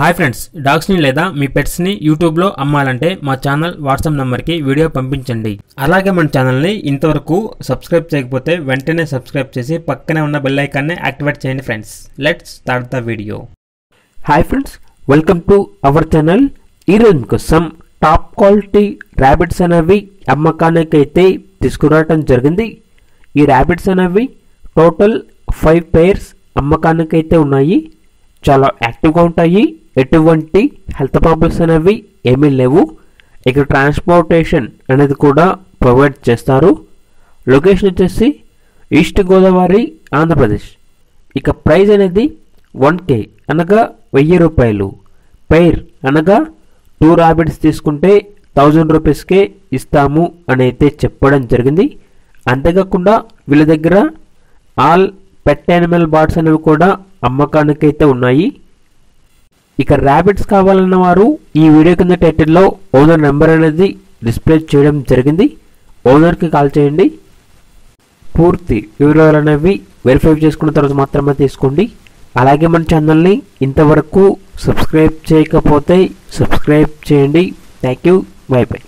Hi friends డాగ్స్ని లేదా మీ పెట్స్ని యూట్యూబ్లో అమ్మాలంటే మా ఛానల్ వాట్సాప్ నెంబర్కి వీడియో పంపించండి. అలాగే మన ఛానల్ని ఇంతవరకు సబ్స్క్రైబ్ చేయకపోతే వెంటనే సబ్స్క్రైబ్ చేసి పక్కనే ఉన్న బెల్ ఐకాన్ని యాక్టివేట్ చేయండి friends. Let's start the video hi friends welcome to our channel. ఈరోజు కోసం టాప్ క్వాలిటీ ర్యాబిట్స్ అనేవి అమ్మకానికి అయితే తీసుకురావటం జరిగింది. ఈ ర్యాబిట్స్ అనేవి టోటల్ ఫైవ్ పేర్స్ అమ్మకానికి అయితే ఉన్నాయి. చాలా యాక్టివ్గా ఉంటాయి. ఎటువంటి హెల్త్ ప్రాబ్లమ్స్ అనేవి ఏమీ లేవు. ఇక ట్రాన్స్పోర్టేషన్ అనేది కూడా ప్రొవైడ్ చేస్తారు. లొకేషన్ వచ్చేసి ఈస్ట్ గోదావరి ఆంధ్రప్రదేశ్ ఇక ప్రైస్ అనేది వన్ కే అనగా వెయ్యి రూపాయలు. పెయిర్ అనగా టూ ర్యాబిట్స్ తీసుకుంటే థౌజండ్ రూపీస్కే ఇస్తాము అని అయితే చెప్పడం జరిగింది. అంతేకాకుండా వీళ్ళ దగ్గర ఆల్ పెట్ యానిమల్ బార్డ్స్ అనేవి కూడా అమ్మకానికైతే ఉన్నాయి. ఇక ర్యాబిట్స్ కావాలన్న వారు ఈ వీడియో కింద టైటిల్లో ఓనర్ నెంబర్ అనేది డిస్ప్లే చేయడం జరిగింది. ఓనర్కి కాల్ చేయండి. పూర్తి వివరాలు అనేవి వెరిఫై చేసుకున్న తర్వాత మాత్రమే తీసుకోండి. అలాగే మన ఛానల్ని ఇంతవరకు సబ్స్క్రైబ్ చేయకపోతే సబ్స్క్రైబ్ చేయండి. Thank you by by